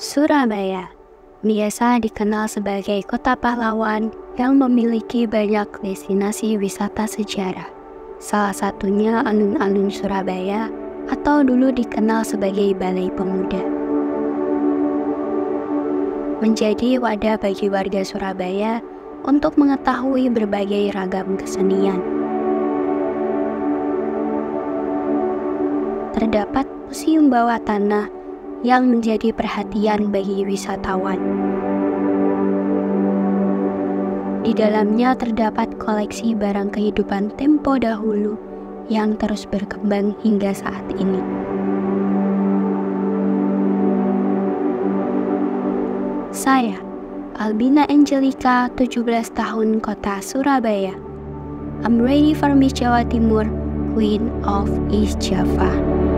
Surabaya biasa dikenal sebagai kota pahlawan yang memiliki banyak destinasi wisata sejarah. Salah satunya alun-alun Surabaya atau dulu dikenal sebagai Balai Pemuda. Menjadi wadah bagi warga Surabaya untuk mengetahui berbagai ragam kesenian. Terdapat museum bawah tanah yang menjadi perhatian bagi wisatawan. Di dalamnya terdapat koleksi barang kehidupan tempo dahulu yang terus berkembang hingga saat ini. Saya, Albina Angelica, 17 tahun kota Surabaya. I'm ready for Miss Jawa Timur, Queen of East Java.